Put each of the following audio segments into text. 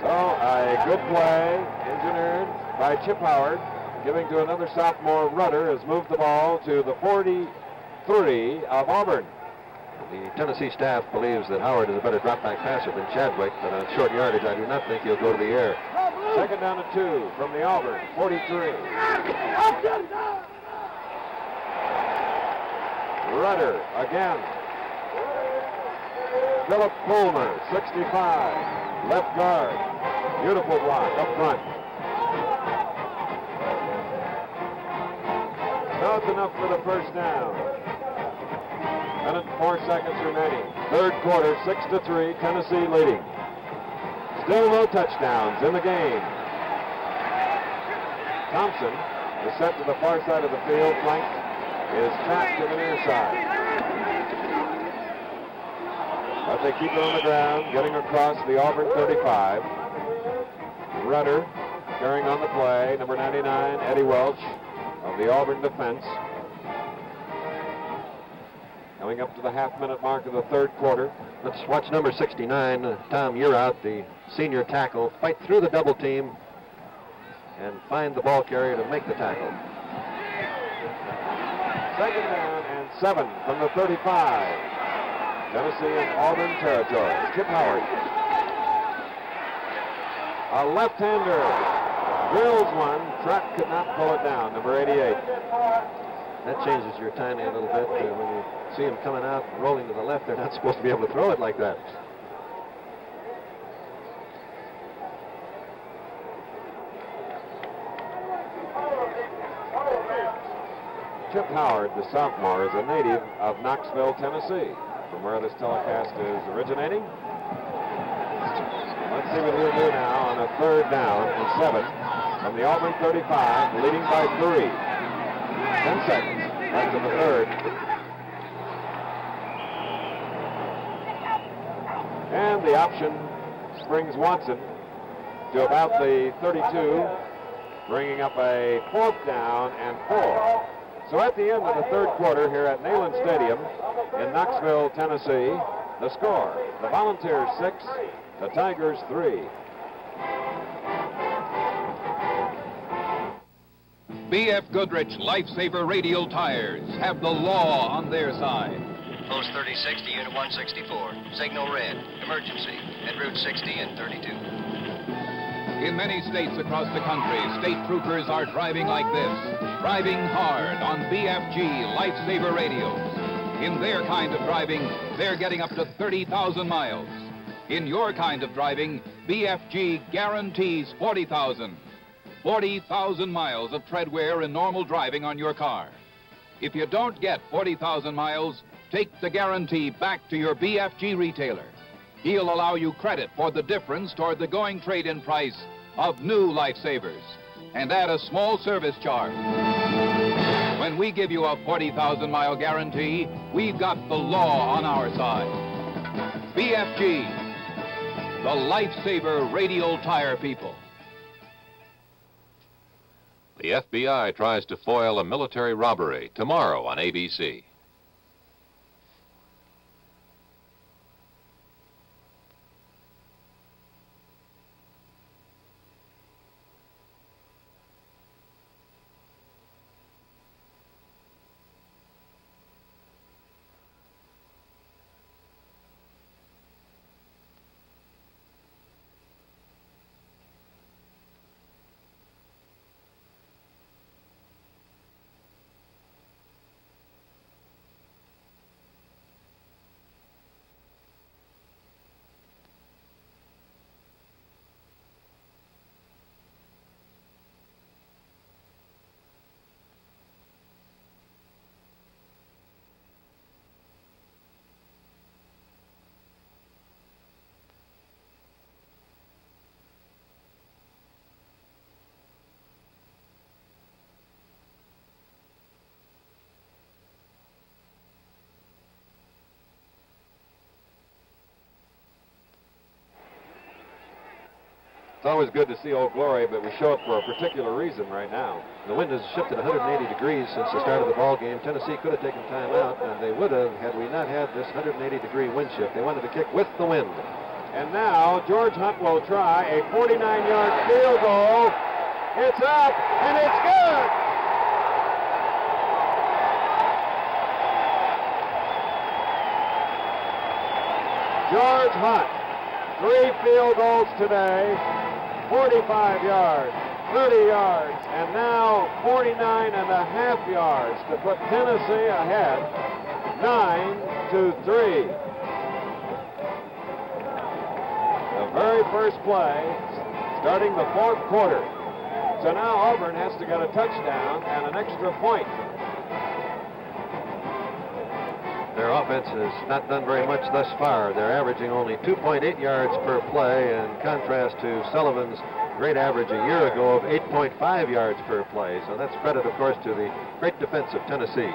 So a good play engineered by Chip Howard, giving to another sophomore Rudder, has moved the ball to the 43 of Auburn. The Tennessee staff believes that Howard is a better drop back passer than Chadwick, but on short yardage, I do not think he'll go to the air. Second down to two from the Auburn, 43. Rudder again. Phillip Fulmer, 65, left guard. Beautiful block up front. Now it's enough for the first down. Minute four seconds remaining. Third quarter, six to three, Tennessee leading. Still no touchdowns in the game. Thompson is set to the far side of the field, flanked, is trapped to the near side. They keep it on the ground, getting across the Auburn 35. Rudder carrying on the play, number 99, Eddie Welch of the Auburn defense. Coming up to the half-minute mark of the third quarter. Let's watch number 69, uh, Tom Yearout, the senior tackle, fight through the double team and find the ball carrier to make the tackle. Second down and seven from the 35. Tennessee and Auburn territory. Chip Howard. A left-hander. Drills one. Track could not pull it down. Number 88. That changes your timing a little bit. Uh, when you see them coming out and rolling to the left, they're not supposed to be able to throw it like that. Chip Howard, the sophomore, is a native of Knoxville, Tennessee, from where this telecast is originating. Let's see what he'll do now on a third down and seven from the Auburn 35, leading by three. Ten seconds left in the third. And the option brings Watson to about the 32, bringing up a fourth down and four. So at the end of the third quarter here at Neyland Stadium in Knoxville, Tennessee, the score, the Volunteers six, the Tigers three. BF Goodrich Lifesaver radial tires have the law on their side. Post 3060, Unit 164. Signal red. Emergency. At Route 60 and 32. In many states across the country, state troopers are driving like this, driving hard on BFG Lifesaver radials. In their kind of driving, they're getting up to 30,000 miles. In your kind of driving, BFG guarantees 40,000. 40,000 miles of tread wear in normal driving on your car. If you don't get 40,000 miles, take the guarantee back to your BFG retailer. He'll allow you credit for the difference toward the going trade-in price of new lifesavers and add a small service charge. When we give you a 40,000 mile guarantee, we've got the law on our side. BFG, the lifesaver radial tire people. The FBI tries to foil a military robbery tomorrow on ABC. Always good to see Old Glory, but we show up for a particular reason right now. The wind has shifted 180 degrees since the start of the ball game. Tennessee could have taken time out, and they would have had we not had this 180 degree wind shift. They wanted to kick with the wind. And now George Hunt will try a 49-yard field goal. It's up, and it's good. George Hunt, three field goals today, 45 yards, 30 yards, and now 49 and a half yards to put Tennessee ahead, 9 to 3. The very first play, starting the fourth quarter. So now Auburn has to get a touchdown and an extra point. Their offense has not done very much thus far. They're averaging only 2.8 yards per play, in contrast to Sullivan's great average a year ago of 8.5 yards per play. So that's credit, of course, to the great defense of Tennessee.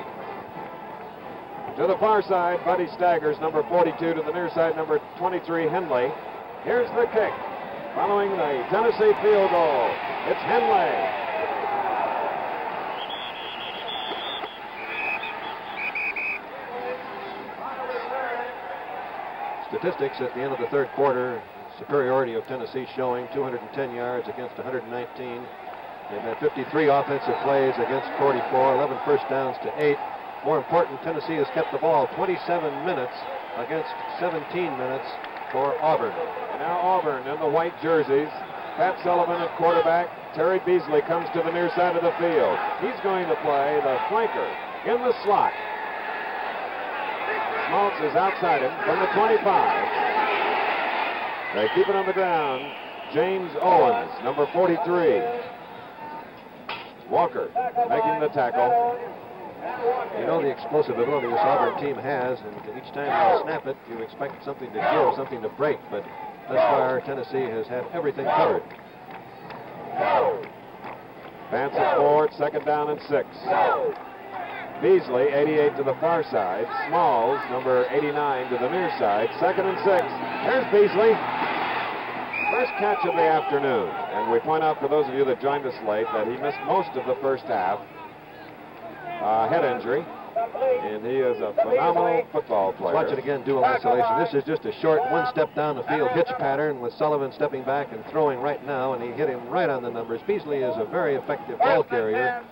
To the far side, Buddy Staggers, number 42, to the near side, number 23, Henley. Here's the kick. Following the Tennessee field goal, it's Henley. Statistics at the end of the third quarter, superiority of Tennessee showing 210 yards against 119. They've had 53 offensive plays against 44, 11 first downs to 8. More important, Tennessee has kept the ball 27 minutes against 17 minutes for Auburn. And now Auburn in the white jerseys. Pat Sullivan at quarterback. Terry Beasley comes to the near side of the field. He's going to play the flanker in the slot. Schmalz is outside him from the 25. They keep it on the ground. James Owens, number 43. Walker making the tackle. You know the explosive ability this Auburn team has, and each time they snap it, you expect something to give, something to break, but thus far Tennessee has had everything covered. Vance at four, second down and six. Beasley, 88 to the far side. Schmalz, number 89 to the near side. Second and six. There's Beasley. First catch of the afternoon. And we point out for those of you that joined us late that he missed most of the first half. Uh, head injury. And he is a phenomenal football player. Watch it again, dual isolation. This is just a short one step down the field hitch pattern with Sullivan stepping back and throwing right now, and he hit him right on the numbers. Beasley is a very effective ball carrier,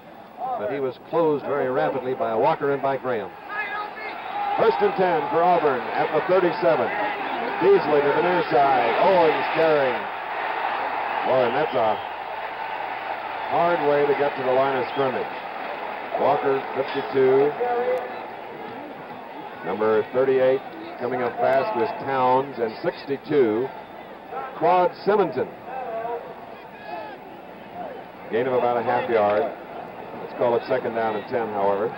but he was closed very rapidly by Walker and by Graham. First and 10 for Auburn at the 37. Beasley to the near side. Owens carrying. Boy, and that's a hard way to get to the line of scrimmage. Walker, 52. Number 38 coming up fast was Towns, and 62, Claude Simonton. Gain of about a half yard. Let's call it second down and 10, however.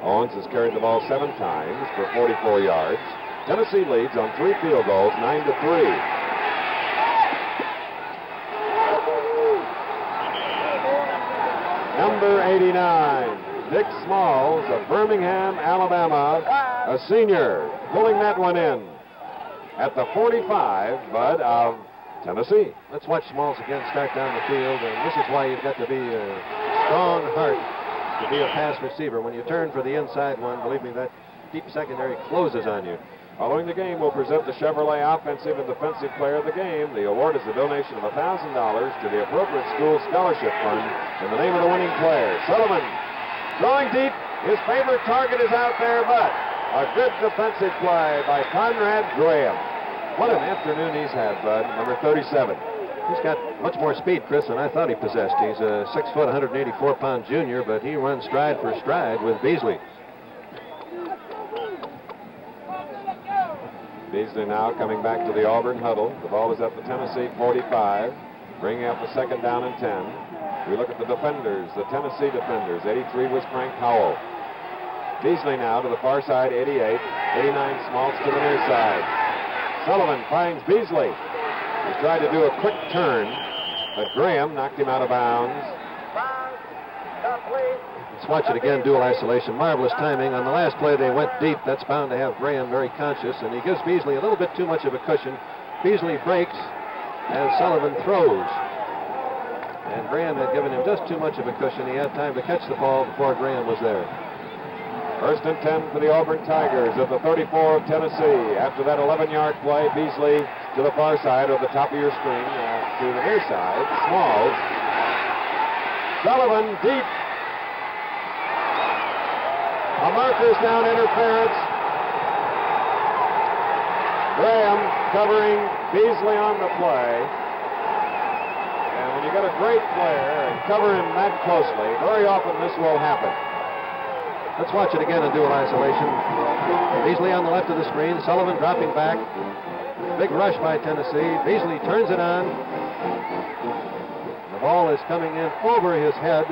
Owens has carried the ball seven times for 44 yards. Tennessee leads on three field goals, 9 to 3. Number 89, Dick Schmalz of Birmingham, Alabama, a senior, pulling that one in at the 45, Bud, of Tennessee. Let's watch Schmalz again start down the field, and this is why you've got to be a strong heart to be a pass receiver. When you turn for the inside one, believe me, that deep secondary closes on you. Following the game, we'll present the Chevrolet Offensive and Defensive Player of the Game. The award is a donation of $1,000 to the appropriate school scholarship fund in the name of the winning player. Sullivan throwing deep. His favorite target is out there, but a good defensive play by Conrad Graham. What an afternoon he's had, Bud. Number 37. He's got much more speed, Chris, than I thought he possessed. He's a six foot, 184 pound junior, but he runs stride for stride with Beasley. Beasley now coming back to the Auburn huddle. The ball is at the Tennessee 45, bringing up the second down and 10. We look at the defenders, the Tennessee defenders. 83 was Frank Howell. Beasley now to the far side, 88. 89 Schmalz to the near side. Sullivan finds Beasley. He tried to do a quick turn, but Graham knocked him out of bounds. Let's watch it again, dual isolation. Marvelous timing. On the last play, they went deep. That's bound to have Graham very conscious, and he gives Beasley a little bit too much of a cushion. Beasley breaks, and Sullivan throws. And Graham had given him just too much of a cushion. He had time to catch the ball before Graham was there. First and 10 for the Auburn Tigers at the 34 of Tennessee. After that 11-yard play, Beasley to the far side of the top of your screen, uh, to the near side. Schmalz. Sullivan deep. A marker's down interference. Graham covering Beasley on the play. And when you get a great player and cover him that closely, very often this will happen. Let's watch it again in dual isolation. Beasley on the left of the screen, Sullivan dropping back. Big rush by Tennessee. Beasley turns it on. The ball is coming in over his head.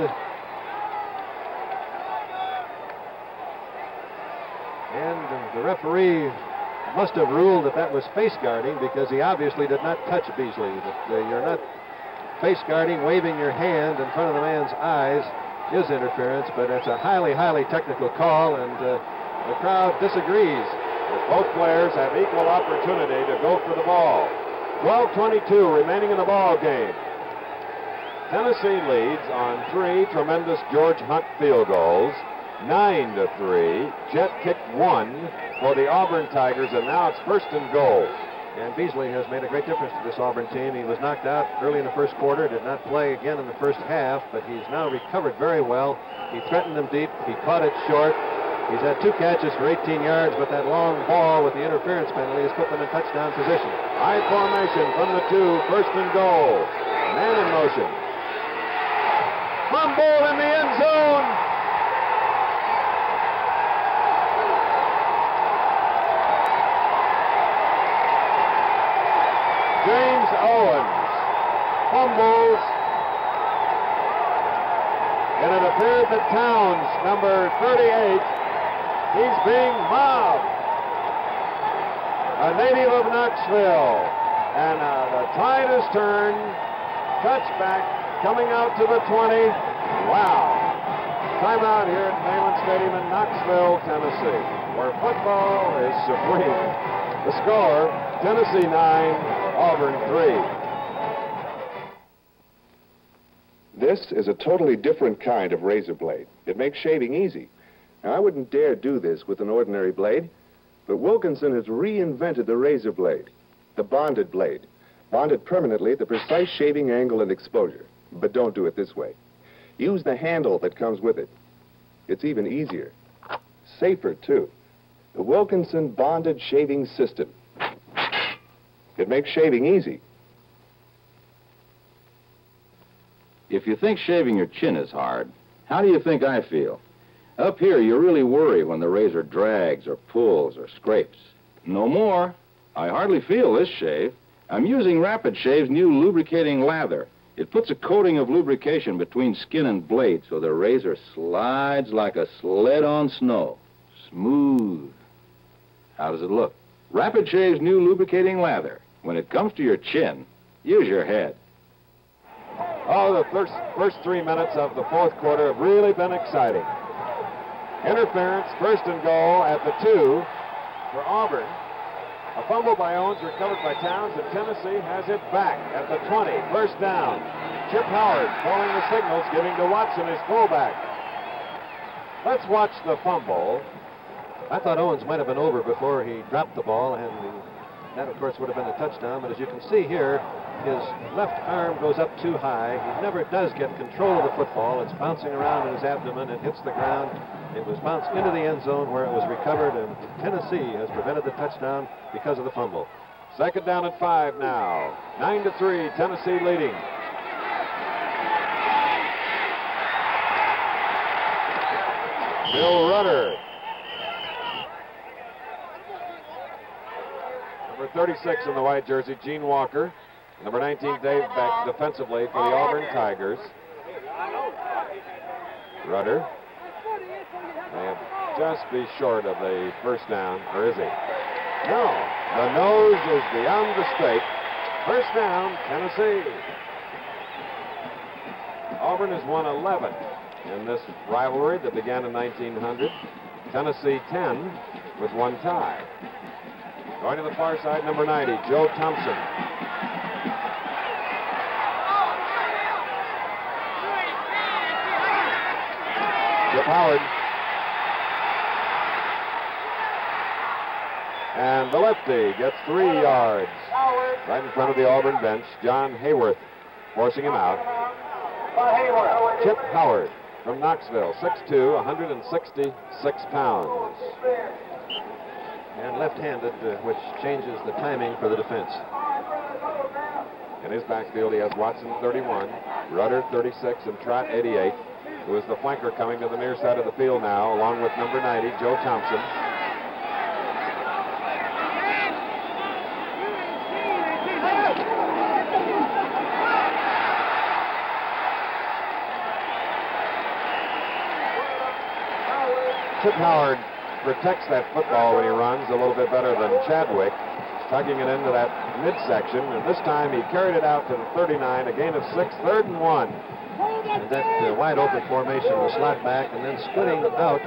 And the referee must have ruled that that was face guarding because he obviously did not touch Beasley. That uh, you're not face guarding, waving your hand in front of the man's eyes is interference, but it's a highly, highly technical call, and uh, the crowd disagrees. Both players have equal opportunity to go for the ball. 12-22 remaining in the ball game. Tennessee leads on three tremendous George Hunt field goals. Nine to three. Jett kicked one for the Auburn Tigers, and now it's first and goal. And Beasley has made a great difference to this Auburn team. He was knocked out early in the first quarter, did not play again in the first half, but he's now recovered very well. He threatened them deep. He caught it short. He's had two catches for 18 yards, but that long ball with the interference penalty has put them in touchdown position. High formation from the two, first and goal. Man in motion. Fumble in the end zone. James Owens fumbles. And it appears that Towns, number 38, he's being mobbed. A native of Knoxville. And uh, the tide has turned. Touchback coming out to the 20. Wow. Timeout here at Neyland Stadium in Knoxville, Tennessee, where football is supreme. The score, Tennessee 9, Auburn 3. This is a totally different kind of razor blade. It makes shaving easy. Now, I wouldn't dare do this with an ordinary blade, but Wilkinson has reinvented the razor blade, the bonded blade, bonded permanently at the precise shaving angle and exposure. But don't do it this way. Use the handle that comes with it. It's even easier. Safer, too. The Wilkinson Bonded Shaving System. It makes shaving easy. If you think shaving your chin is hard, how do you think I feel? Up here, you really worry when the razor drags or pulls or scrapes. No more. I hardly feel this shave. I'm using Rapid Shave's new lubricating lather. It puts a coating of lubrication between skin and blade so the razor slides like a sled on snow. Smooth. How does it look? Rapid Shave's new lubricating lather. When it comes to your chin, use your head. Oh, the first, first three minutes of the fourth quarter have really been exciting. Interference, first and goal at the two for Auburn. A fumble by Owens recovered by Towns, and Tennessee has it back at the 20. First down. Chip Howard calling the signals, giving to Watson his fullback. Let's watch the fumble. I thought Owens might have been over before he dropped the ball, and that, of course, would have been a touchdown. But as you can see here, his left arm goes up too high. He never does get control of the football. It's bouncing around in his abdomen. It hits the ground. It was bounced into the end zone where it was recovered, and Tennessee has prevented the touchdown because of the fumble. Second down at five now. Nine to three, Tennessee leading. Bill Rudder. Number 36 in the white jersey, Gene Walker. Number 19, Dave Beck, defensively for the Auburn Tigers. Rudder. May just be short of the first down, or is he? No. The nose is beyond the stake. First down, Tennessee. Auburn has won 11 in this rivalry that began in 1900. Tennessee 10 with one tie. Going to the far side, number 90, Joe Thompson. Howard. And the lefty gets three yards. Right in front of the Auburn bench, John Hayworth forcing him out. Chip Howard from Knoxville, 6'2", 166 pounds. And left-handed, uh, which changes the timing for the defense. In his backfield, he has Watson 31, Rudder 36, and Trott 88, who is the flanker coming to the near side of the field now, along with number 90, Joe Thompson. Chip Howard protects that football when he runs a little bit better than Chadwick, tugging it into that midsection. And this time he carried it out to the 39, a gain of six, third and one. And that uh, wide open formation, the slot back, and then splitting out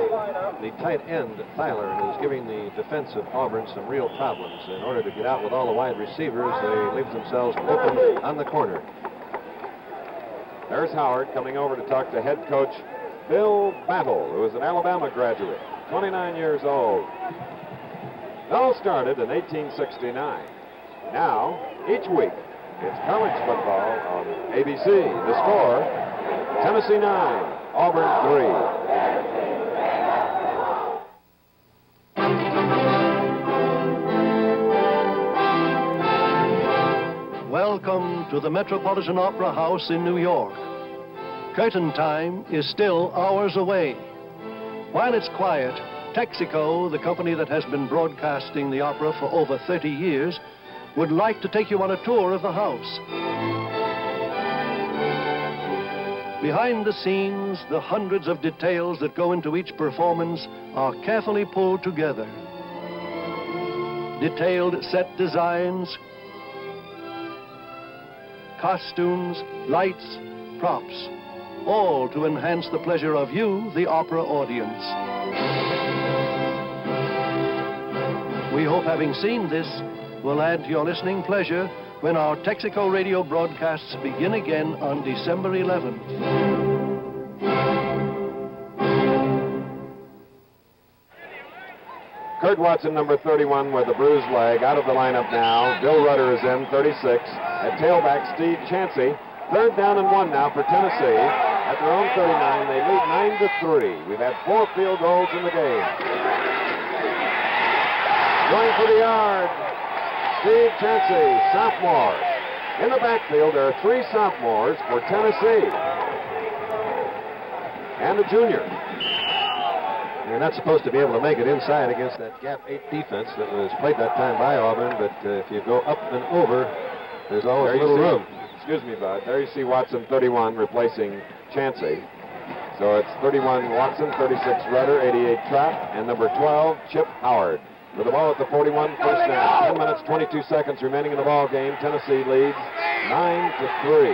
the tight end, Tyler, who's giving the defense of Auburn some real problems. In order to get out with all the wide receivers, they leave themselves open on the corner. There's Howard coming over to talk to head coach Bill Battle, who is an Alabama graduate, 29 years old. It all started in 1869. Now, each week, it's college football on ABC. The score, Tennessee 9, Auburn 3. Welcome to the Metropolitan Opera House in New York. Curtain time is still hours away. While it's quiet, Texaco, the company that has been broadcasting the opera for over 30 years, would like to take you on a tour of the house. Behind the scenes, the hundreds of details that go into each performance are carefully pulled together. Detailed set designs, costumes, lights, props all to enhance the pleasure of you, the opera audience. We hope having seen this will add to your listening pleasure when our Texaco radio broadcasts begin again on December 11th. Curt Watson, number 31, with a bruised leg, out of the lineup now. Bill Rudder is in, 36. At tailback, Steve Chancey. Third down and one now for Tennessee. At their own 39, they lead 9 to 3. We've had four field goals in the game. Going for the yard, Steve Chancey, sophomore. In the backfield, there are three sophomores for Tennessee. And a junior. You're not supposed to be able to make it inside against that gap eight defense that was played that time by Auburn, but uh, if you go up and over, there's always a little room. Excuse me, Bud. There you see Watson, 31, replacing Chancey. So it's 31 Watson, 36 Rudder, 88 Trap, and number 12 Chip Howard. With the ball at the 41, first down. 10 minutes, 22 seconds remaining in the ball game. Tennessee leads 9 to 3.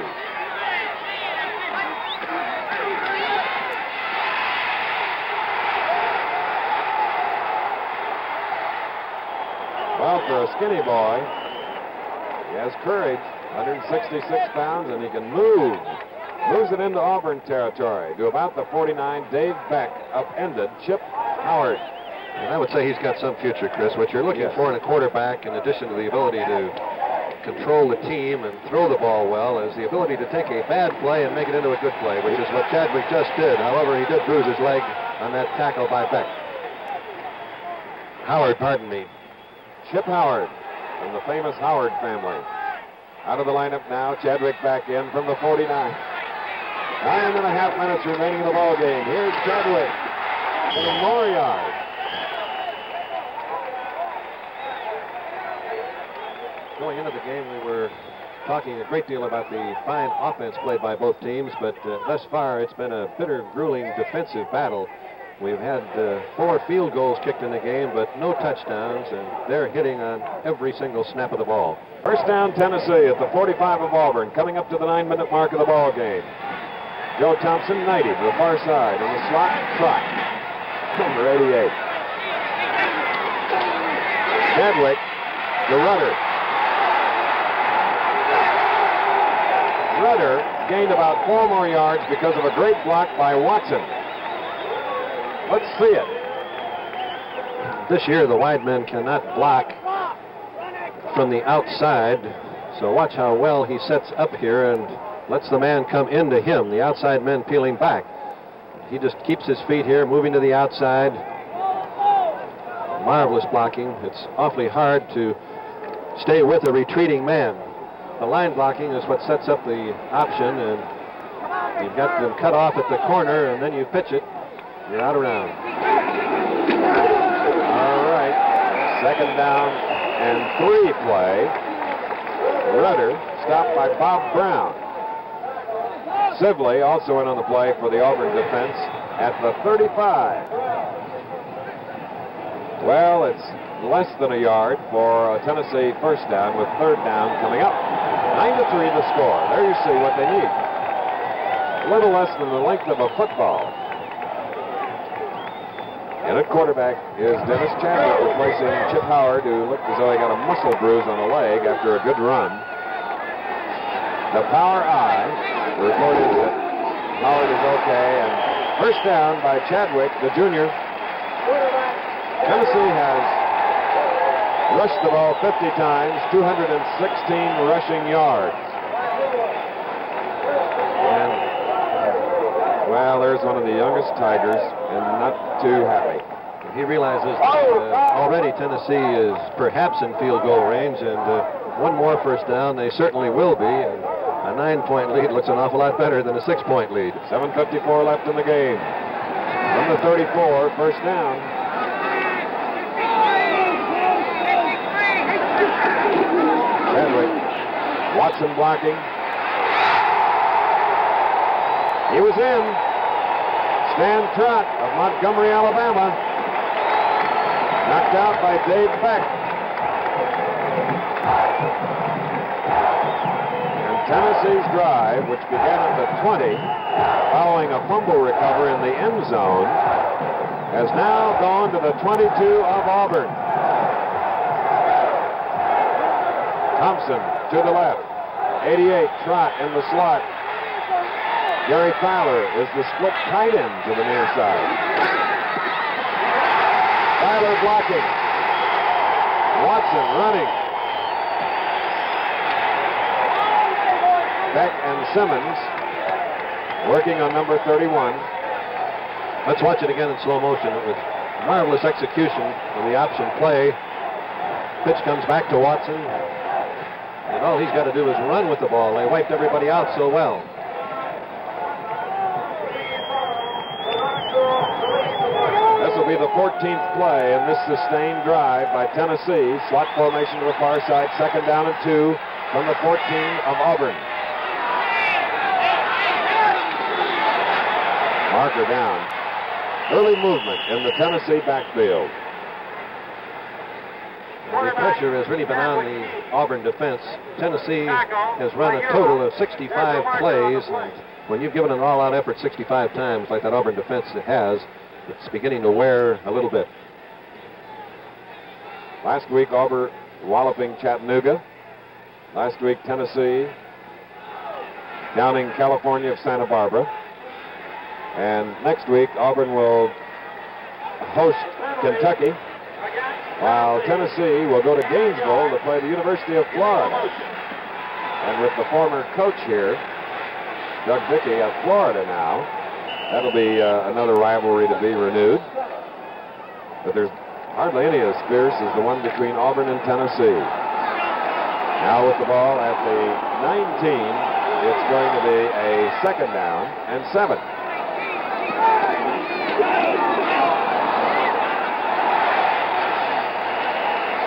Well, for a skinny boy, he has courage, 166 pounds, and he can move. Moves it into Auburn territory to about the 49. Dave Beck upended Chip Howard. And I would say he's got some future, Chris. What you're looking for in a quarterback, in addition to the ability to control the team and throw the ball well, is the ability to take a bad play and make it into a good play, which is what Chadwick just did. However, he did bruise his leg on that tackle by Beck. Howard, pardon me. Chip Howard from the famous Howard family. Out of the lineup now, Chadwick back in from the 49. Nine and a half minutes remaining in the ball game. Here's Chadwick getting more yards. Going into the game, we were talking a great deal about the fine offense played by both teams, but uh, thus far it's been a bitter, grueling defensive battle. We've had uh, four field goals kicked in the game, but no touchdowns, and they're hitting on every single snap of the ball. First down, Tennessee at the 45 of Auburn, coming up to the nine-minute mark of the ball game. Joe Thompson, 90 to the far side. In the slot, Trott. Number 88. Chadwick, the rudder. Gained about four more yards because of a great block by Watson. Let's see it. This year, the wide men cannot block from the outside. So watch how well he sets up here and lets the man come into him, the outside men peeling back. He just keeps his feet here, moving to the outside. Marvelous blocking. It's awfully hard to stay with a retreating man. The line blocking is what sets up the option, and you've got them cut off at the corner, and then you pitch it. You're out around. All right. Second down and three play. Rudder stopped by Bob Brown. Sibley also in on the play for the Auburn defense at the 35. Well, it's less than a yard for a Tennessee first down with third down coming up. 9 to 3 the score. There you see what they need. A little less than the length of a football. And at quarterback is Dennis Chadwick replacing Chip Howard, who looked as though he got a muscle bruise on the leg after a good run. The power eye reported that Howard is okay, and first down by Chadwick, the junior. Tennessee has rushed the ball 50 times, 216 rushing yards. And, well, there's one of the youngest Tigers, and not too happy. He realizes that uh, already Tennessee is perhaps in field goal range, and uh, one more first down, they certainly will be. And a nine-point lead looks an awful lot better than a six-point lead. 7.54 left in the game. From the 34, first down. Chadwick. Watson blocking. He was in. Stan Trott of Montgomery, Alabama. Knocked out by Dave Beck. And Tennessee's drive, which began at the 20, following a fumble recover in the end zone, has now gone to the 22 of Auburn. Thompson to the left. 88, Trott in the slot. Gary Fowler is the split tight end to the near side. Fowler blocking. Watson running. Beck and Simmons working on number 31. Let's watch it again in slow motion. It was marvelous execution of the option play. Pitch comes back to Watson. All he's got to do is run with the ball. They wiped everybody out so well. This will be the 14th play in this sustained drive by Tennessee. Slot formation to the far side, second down and two from the 14 of Auburn. Marker down. Early movement in the Tennessee backfield. The pressure has really been on the Auburn defense. Tennessee has run a total of 65 plays. And when you've given an all-out effort 65 times, like that Auburn defense has, it's beginning to wear a little bit. Last week, Auburn walloping Chattanooga. Last week, Tennessee downing California of Santa Barbara. And next week, Auburn will host Kentucky, while Tennessee will go to Gainesville to play the University of Florida. And with the former coach here, Doug Dickey of Florida now, that'll be uh, another rivalry to be renewed. But there's hardly any as fierce as the one between Auburn and Tennessee. Now with the ball at the 19, it's going to be a second down and seven.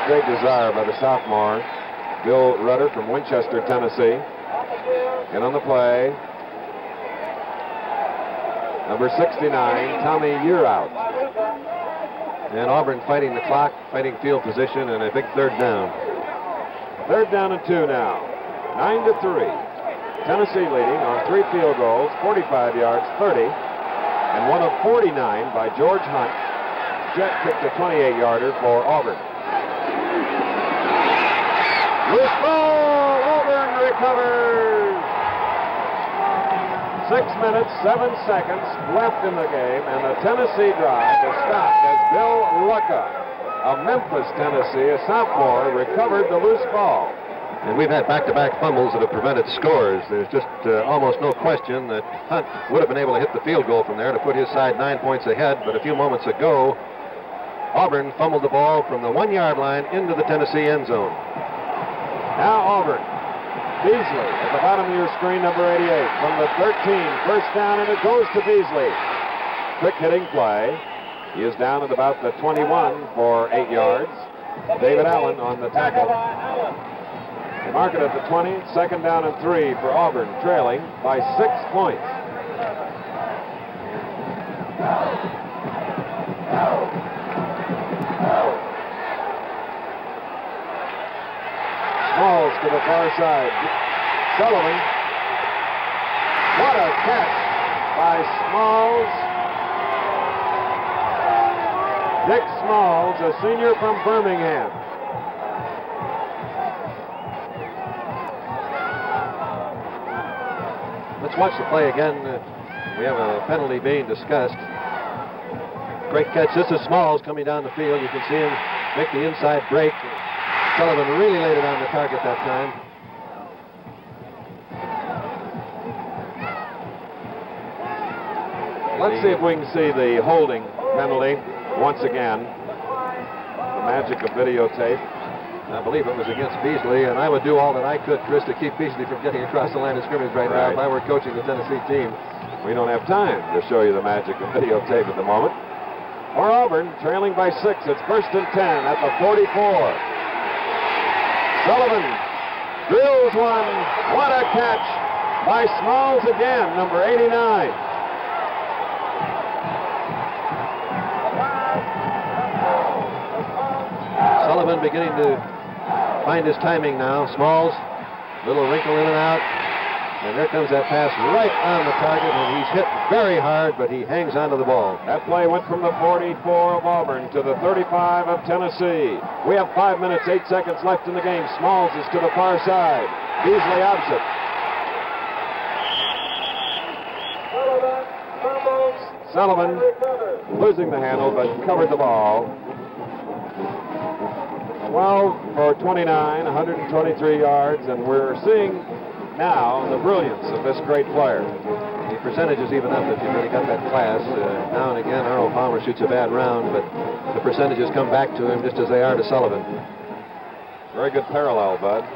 Great desire by the sophomore, Bill Rudder from Winchester, Tennessee. And on the play, number 69, Tommy Yearout. And Auburn fighting the clock, fighting field position, and a big third down. Third down and two now. Nine to three. Tennessee leading on three field goals, 45 yards, 30, and one of 49 by George Hunt. Jett kicked a 28-yarder for Auburn. Loose ball, Auburn recovers. Six minutes, seven seconds left in the game, and the Tennessee drive is stopped as Bill Lucca of Memphis, Tennessee, a sophomore, recovered the loose ball. And we've had back-to-back fumbles that have prevented scores. There's just uh, almost no question that Hunt would have been able to hit the field goal from there to put his side nine points ahead. But a few moments ago, Auburn fumbled the ball from the one-yard line into the Tennessee end zone. Now Auburn. Beasley at the bottom of your screen, number 88. From the 13, first down, and it goes to Beasley. Quick hitting play. He is down at about the 21 for eight yards. David Allen on the tackle. They mark it at the 20, second down and three for Auburn, trailing by six points. Schmalz to the far side. Sullivan. What a catch by Schmalz. Dick Schmalz, a senior from Birmingham. Let's watch the play again. We have a penalty being discussed. Great catch. This is Schmalz coming down the field. You can see him make the inside break. Sullivan really laid it on the target that time. Let's see if we can see the holding penalty once again. The magic of videotape. I believe it was against Beasley, and I would do all that I could, Chris, to keep Beasley from getting across the line of scrimmage right, now if I were coaching the Tennessee team. We don't have time to show you the magic of videotape at the moment. For Auburn, trailing by six. It's first and ten at the 44. Sullivan drills one. What a catch by Schmalz again, number 89. Sullivan beginning to find his timing now. Schmalz, little wrinkle in and out. And there comes that pass right on the target, and he's hit very hard, but he hangs onto the ball. That play went from the 44 of Auburn to the 35 of Tennessee. We have five minutes, eight seconds left in the game. Schmalz is to the far side. Beasley opposite. Sullivan losing the handle, but covered the ball. 12 for 29, 123 yards, and we're seeing now the brilliance of this great player. The percentage is even up if you've really got that class. Uh, now and again, Arnold Palmer shoots a bad round, but the percentages come back to him just as they are to Sullivan. Very good parallel, Bud.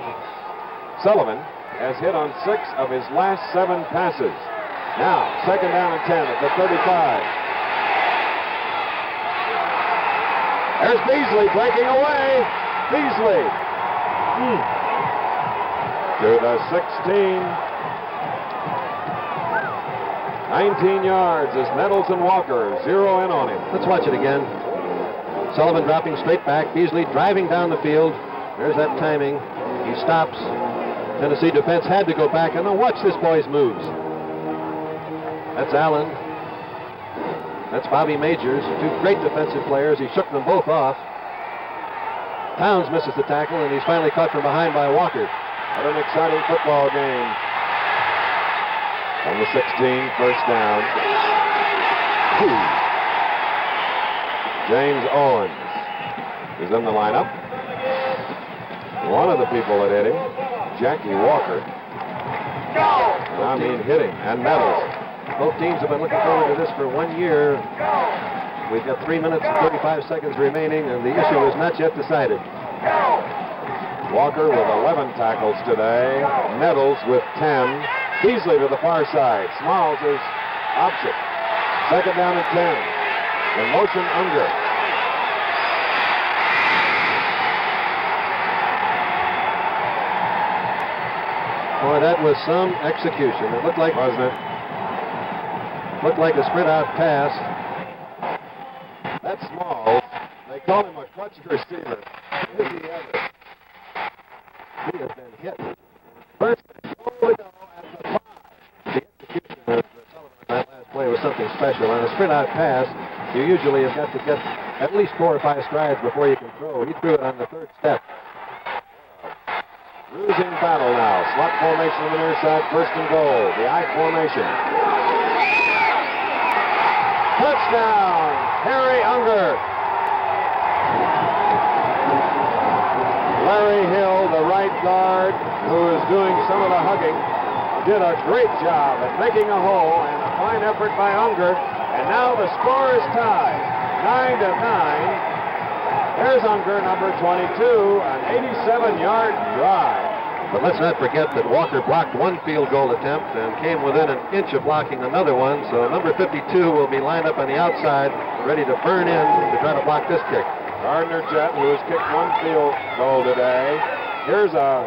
Sullivan has hit on six of his last seven passes. Now, second down and 10 at the 35. There's Beasley breaking away. Beasley. Hmm. To the 16. 19 yards as Nettles and Walker zero in on him. Let's watch it again. Sullivan dropping straight back. Beasley driving down the field. There's that timing. He stops. Tennessee defense had to go back. And now watch this boy's moves. That's Allen. That's Bobby Majors. Two great defensive players. He shook them both off. Towns misses the tackle, and he's finally caught from behind by Walker. What an exciting football game. On the 16, first down. James Owens is in the lineup. One of the people that hit him, Jackie Walker. And I mean, hitting and medals. Both teams have been looking forward to this for one year. We've got three minutes and 35 seconds remaining, and the issue is not yet decided. Walker with 11 tackles today. Nettles with 10. Beasley to the far side. Schmalz is opposite. Second down and 10. In motion under. Boy, that was some execution. It looked like Wasn't it? looked like a spread out pass. That's Schmalz. They call him a clutch receiver. Is he ever? He has been hit. First five. The execution of Sullivan that last play was something special. On a sprint out pass, you usually have got to get at least four or five strides before you can throw. He threw it on the third step. Losing battle now. Slot formation on the near side, first and goal. The I formation. Touchdown, Harry Unger. Larry Hill, the right guard, who is doing some of the hugging, did a great job at making a hole and a fine effort by Unger. And now the score is tied, nine to nine. There's Unger, number 22, an 87-yard drive. But let's not forget that Walker blocked one field goal attempt and came within an inch of blocking another one. So number 52 will be lined up on the outside, ready to burn in to try to block this kick. Gardner Jett, who has kicked one field goal today. Here's a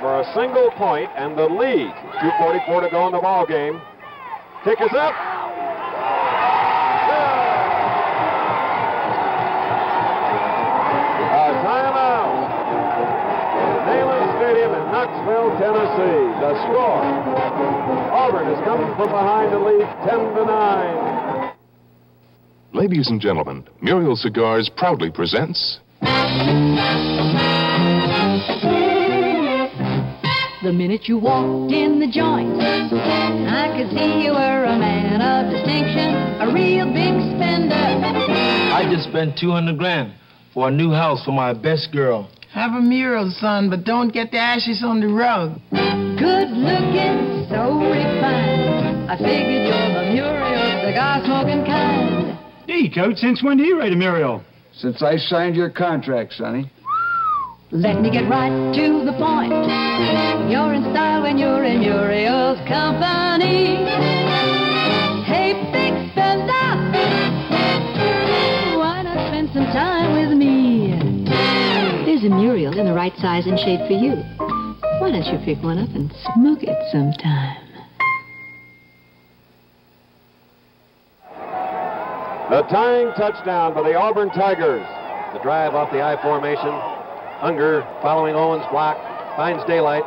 for a single point and the lead. 2.44 to go in the ball game. Kick is up. A timeout. Neyland Stadium in Knoxville, Tennessee. The score. Auburn has come from behind to lead 10 to 9. Ladies and gentlemen, Muriel Cigars proudly presents. The minute you walked in the joint, I could see you were a man of distinction, a real big spender. I just spent 200 grand for a new house for my best girl. Have a Muriel, son, but don't get the ashes on the rug. Good looking, so refined. I figured you're the Muriel cigar smoking kind. Hey, Coach, since when do you write a Muriel? Since I signed your contract, Sonny. Let me get right to the point. You're in style when you're in Muriel's company. Hey, big spender, why not spend some time with me? There's a Muriel in the right size and shape for you. Why don't you pick one up and smoke it sometime? The tying touchdown for the Auburn Tigers. The drive off the I formation. Unger following Owens' block, finds daylight,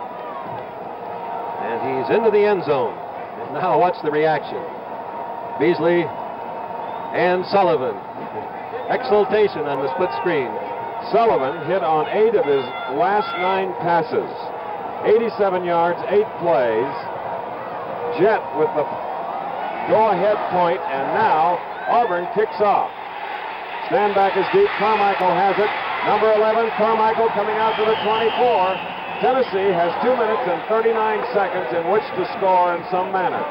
and he's into the end zone. And now watch the reaction. Beasley and Sullivan. Exultation on the split screen. Sullivan hit on eight of his last nine passes. 87 yards, eight plays. Jett with the go-ahead point, and now Auburn kicks off. Stand back is deep. Carmichael has it. Number 11, Carmichael coming out to the 24. Tennessee has 2 minutes and 39 seconds in which to score in some manner.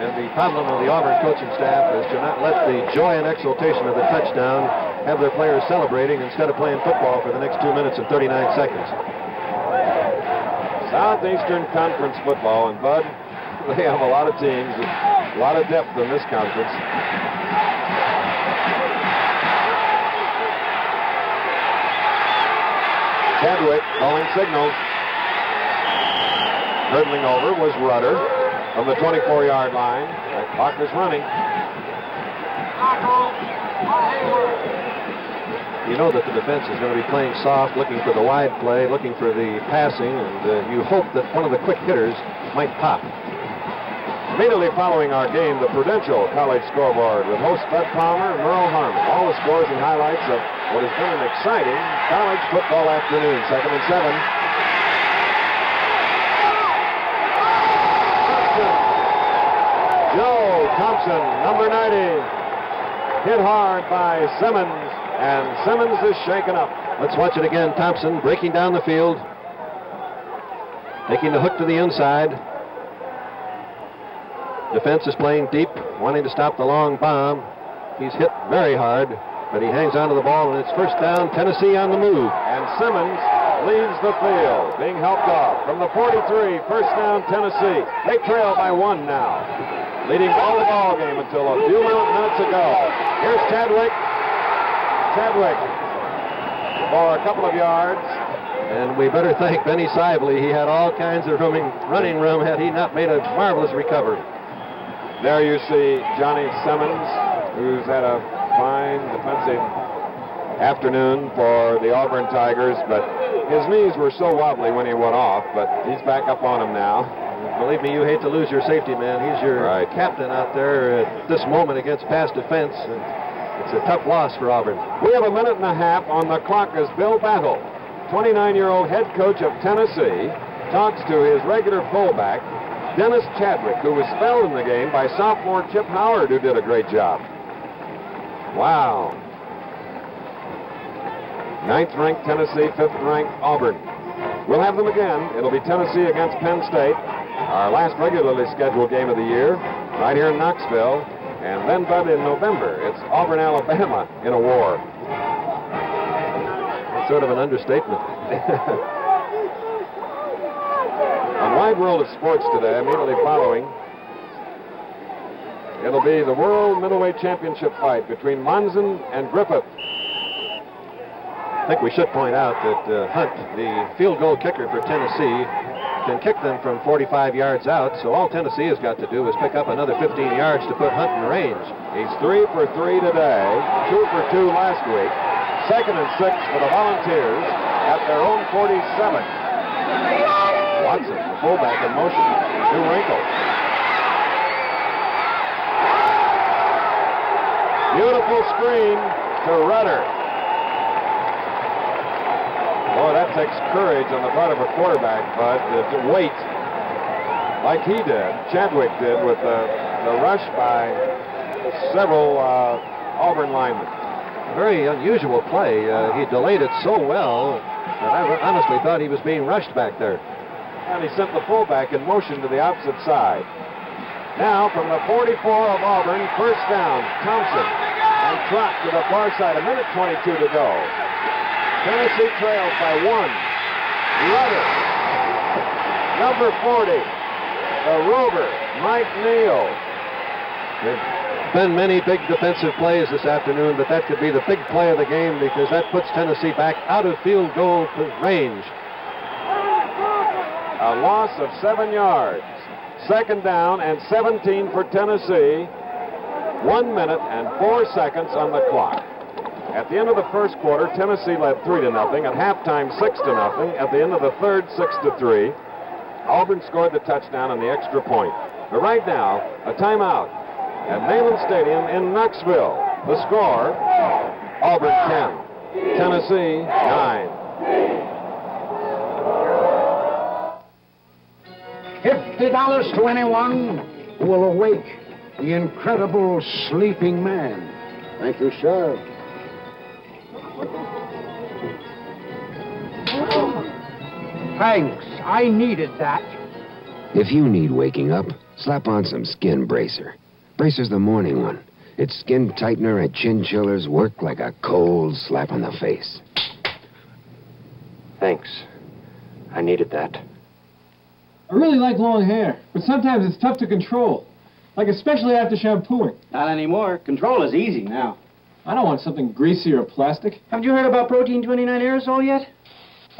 And the problem of the Auburn coaching staff is to not let the joy and exultation of the touchdown have their players celebrating instead of playing football for the next 2 minutes and 39 seconds. Southeastern Conference football, and Bud, they have a lot of teams, a lot of depth in this conference. Chadwick calling signals. Hurdling over was Rudder from the 24-yard line. The clock is running. You know that the defense is going to be playing soft, looking for the wide play, looking for the passing, and uh, you hope that one of the quick hitters might pop. Immediately following our game, the Prudential College scoreboard with host Bud Palmer and Merle Harmon. All the scores and highlights of what has been an exciting college football afternoon. Second and seven. Joe Thompson, number 90, hit hard by Simmons, and Simmons is shaken up. Let's watch it again. Thompson breaking down the field, taking the hook to the inside. Defense is playing deep, wanting to stop the long bomb. He's hit very hard, but he hangs onto the ball, and it's first down, Tennessee on the move. And Simmons leaves the field, being helped off from the 43. First down, Tennessee. They trail by one now, leading all the ball game until a few minutes ago. Here's Chadwick. Chadwick for a couple of yards. And we better thank Benny Sively. He had all kinds of rooming, running room had he not made a marvelous recovery. There you see Johnny Simmons, who's had a fine defensive afternoon for the Auburn Tigers, but his knees were so wobbly when he went off, but he's back up on them now. Believe me, you hate to lose your safety man. He's your right. captain out there at this moment against pass defense. And it's a tough loss for Auburn. We have a minute and a half on the clock as Bill Battle 29-year-old head coach of Tennessee talks to his regular fullback, Dennis Chadwick, who was spelled in the game by sophomore Chip Howard, who did a great job. Wow. Ninth-ranked Tennessee, fifth-ranked Auburn. We'll have them again. It'll be Tennessee against Penn State, our last regularly scheduled game of the year, right here in Knoxville. And then, Bud, in November, it's Auburn, Alabama in a war. It's sort of an understatement. Wide World of Sports today, immediately following, it'll be the World Middleweight Championship fight between Monzon and Griffith. I think we should point out that uh, Hunt, the field goal kicker for Tennessee, can kick them from 45 yards out, so all Tennessee has got to do is pick up another 15 yards to put Hunt in range. He's three for three today, two for two last week. Second and six for the Volunteers at their own 47. Watson, the fullback in motion. New wrinkle. Beautiful screen to Rudder. Boy, that takes courage on the part of a quarterback, but to wait like he did, Chadwick did with the, the rush by several uh, Auburn linemen. Very unusual play. Uh, he delayed it so well that I honestly thought he was being rushed back there. And he sent the fullback in motion to the opposite side. Now, from the 44 of Auburn, first down, Thompson. And Trott to the far side, a minute 22 to go. Tennessee trails by one. Rudder. Number 40. The Rover, Mike Neal. There's been many big defensive plays this afternoon, but that could be the big play of the game because that puts Tennessee back out of field goal range. A loss of seven yards. Second down and 17 for Tennessee. One minute and four seconds on the clock. At the end of the first quarter, Tennessee led three to nothing. At halftime, six to nothing. At the end of the third, six to three. Auburn scored the touchdown on the extra point. But right now, a timeout at Neyland Stadium in Knoxville. The score: Auburn 10, Tennessee 9. Fifty dollars to anyone who will awake the incredible sleeping man. Thank you, sir. Thanks. I needed that. If you need waking up, slap on some Skin Bracer. Bracer's the morning one. Its skin tightener and chin chillers work like a cold slap on the face. Thanks. I needed that. I really like long hair, but sometimes it's tough to control. Like especially after shampooing. Not anymore. Control is easy now. I don't want something greasy or plastic. Haven't you heard about Protein 29 aerosol yet?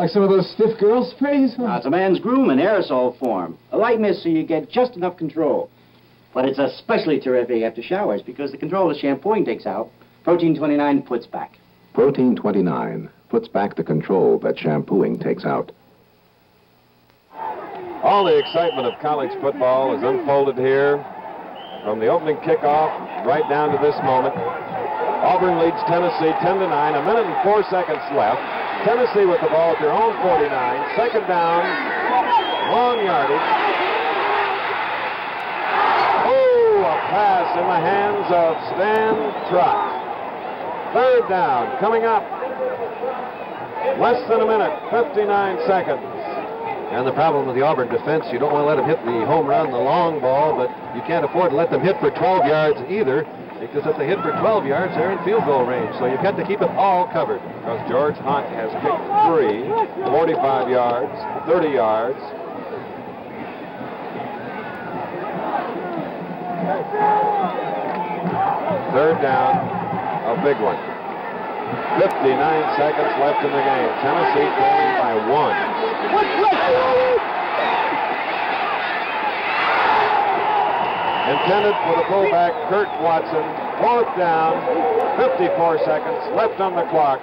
Like some of those stiff girl sprays? Now, it's a man's groom in aerosol form. A light mist so you get just enough control. But it's especially terrific after showers because the control the shampooing takes out, Protein 29 puts back. Protein 29 puts back the control that shampooing takes out. All the excitement of college football is unfolded here from the opening kickoff right down to this moment. Auburn leads Tennessee 10 to 9, a minute and four seconds left. Tennessee with the ball at their own 49. Second down, long yardage. Oh, a pass in the hands of Stan Trott. Third down, coming up. Less than a minute, 59 seconds. And the problem with the Auburn defense, you don't want to let them hit the home run, the long ball, but you can't afford to let them hit for 12 yards either, because if they hit for 12 yards, they're in field goal range. So you've got to keep it all covered. Because George Hunt has kicked three, 45 yards, 30 yards. Third down, a big one. 59 seconds left in the game. Tennessee trailing by one. Intended for the fullback, Curt Watson. Fourth down, 54 seconds left on the clock.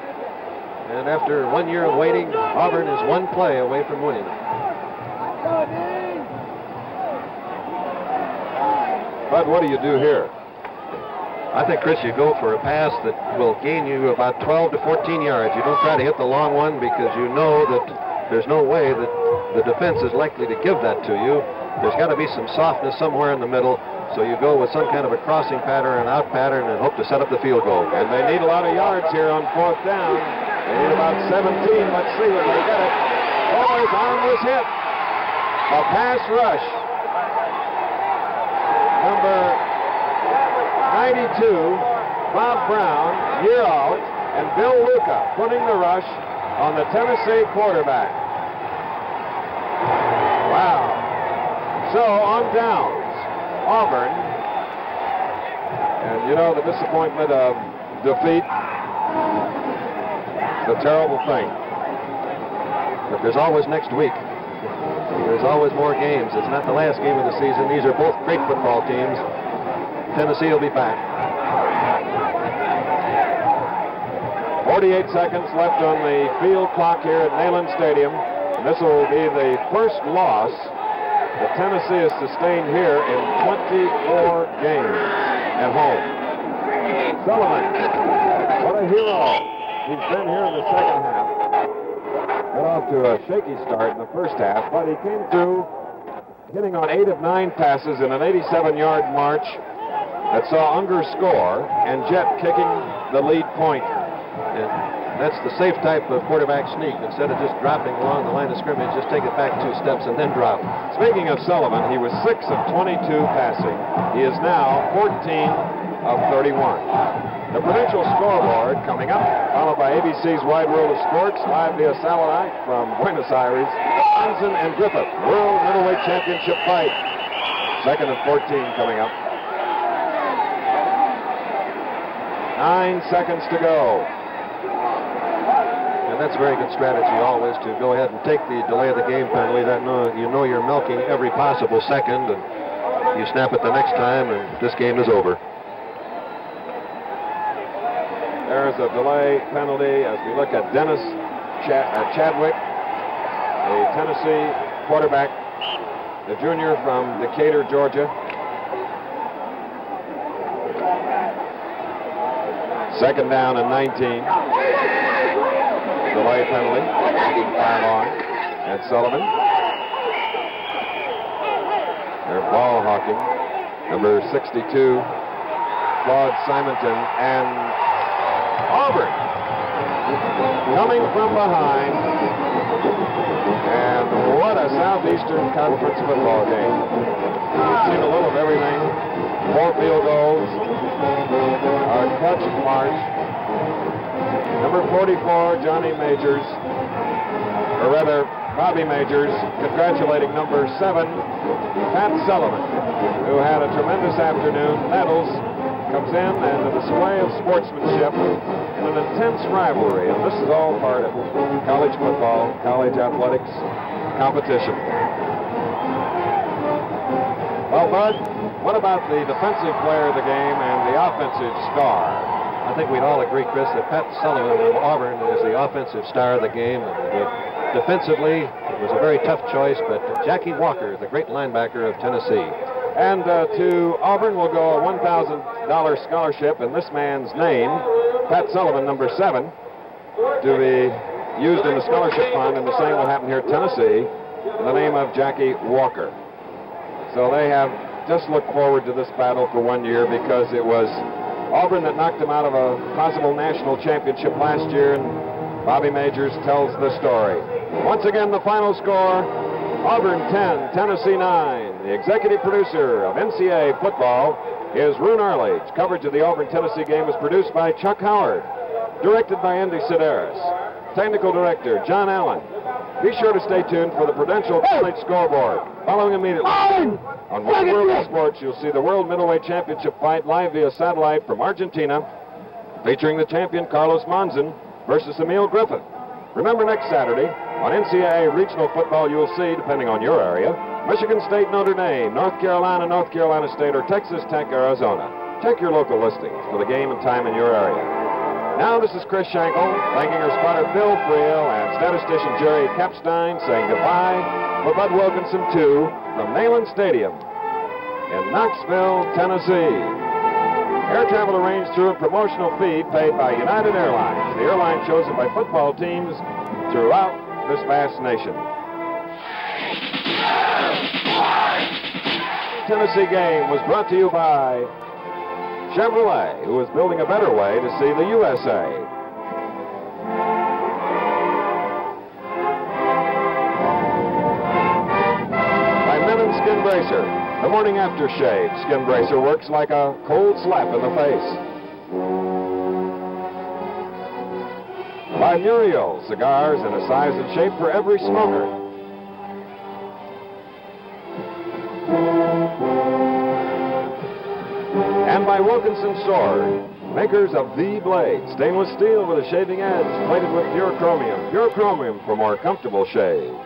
And after one year of waiting, Auburn is one play away from winning. Bud, what do you do here? I think, Chris, you go for a pass that will gain you about 12 to 14 yards. You don't try to hit the long one because you know that there's no way that the defense is likely to give that to you. There's got to be some softness somewhere in the middle. So you go with some kind of a crossing pattern, an out pattern, and hope to set up the field goal. And they need a lot of yards here on fourth down. They need about 17. Let's see when they get it. Oh, his arm was hit. A pass rush. Number 92, Bob Brown, year out, and Bill Luca putting the rush on the Tennessee quarterback. Wow. So on downs, Auburn, and you know the disappointment of defeat a terrible thing. But there's always next week. There's always more games. It's not the last game of the season. These are both great football teams. Tennessee will be back. 48 seconds left on the field clock here at Neyland Stadium. And this will be the first loss that Tennessee has sustained here in 24 games at home. Sullivan, what a hero. He's been here in the second half. Got off to a shaky start in the first half, but he came through hitting on eight of nine passes in an 87-yard march that saw Unger score and Jett kicking the lead point. And that's the safe type of quarterback sneak. Instead of just dropping along the line of scrimmage, just take it back two steps and then drop. Speaking of Sullivan, he was 6 of 22 passing. He is now 14 of 31. The Prudential scoreboard coming up, followed by ABC's Wide World of Sports, live via satellite from Buenos Aires. Johnson and Griffith, World Middleweight Championship fight. Second and 14 coming up. Nine seconds to go. And that's very good strategy always to go ahead and take the delay of the game penalty. That you know you're milking every possible second, and you snap it the next time, and this game is over. There's a delay penalty as we look at Dennis Chad uh, Chadwick, a Tennessee quarterback, the junior from Decatur, Georgia. Second down and 19. Delay penalty. Pile on. And Sullivan. They're ball hawking. Number 62, Claude Simonton. And Auburn coming from behind. And what a Southeastern Conference football game. We've seen a little of everything. Four field goals. Our clutch march. Number 44, Johnny Majors, or rather, Bobby Majors, congratulating number seven, Pat Sullivan, who had a tremendous afternoon. Medals comes in and a display of sportsmanship and an intense rivalry. And this is all part of college football, college athletics competition. What about the defensive player of the game and the offensive star? I think we'd all agree, Chris, that Pat Sullivan of Auburn is the offensive star of the game. And defensively, it was a very tough choice, but Jackie Walker, the great linebacker of Tennessee. And uh, to Auburn will go a $1,000 scholarship in this man's name, Pat Sullivan, number seven, to be used in the scholarship fund, and the same will happen here at Tennessee in the name of Jackie Walker. So they have just looked forward to this battle for one year because it was Auburn that knocked them out of a possible national championship last year, and Bobby Majors tells the story. Once again, the final score, Auburn 10, Tennessee 9. The executive producer of NCAA football is Roone Arledge. Coverage of the Auburn-Tennessee game was produced by Chuck Howard, directed by Andy Sidaris. Technical director, John Allen. Be sure to stay tuned for the Prudential College scoreboard. Following immediately on One World Sports, you'll see the World Middleweight Championship fight live via satellite from Argentina, featuring the champion Carlos Monzon versus Emile Griffith. Remember next Saturday on NCAA regional football, you'll see, depending on your area, Michigan State, Notre Dame, North Carolina, North Carolina State, or Texas Tech, Arizona. Check your local listings for the game and time in your area. Now, this is Chris Schenkel, thanking our spotter Bill Friel and statistician Jerry Kapstein, saying goodbye for Bud Wilkinson, too, from Neyland Stadium in Knoxville, Tennessee. Air travel arranged through a promotional fee paid by United Airlines, the airline chosen by football teams throughout this vast nation. Tennessee game was brought to you by Chevrolet, who is building a better way to see the USA. By Mennen Skin Bracer, the morning after shave. Skin Bracer works like a cold slap in the face. By Muriel, cigars in a size and shape for every smoker. And by Wilkinson Sword, makers of the blade, stainless steel with a shaving edge, plated with pure chromium. Pure chromium for more comfortable shaves.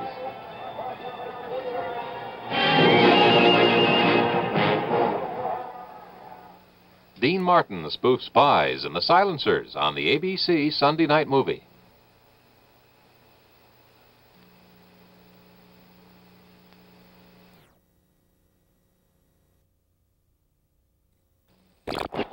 Dean Martin, the spoof spies, and the silencers on the ABC Sunday night movie. you.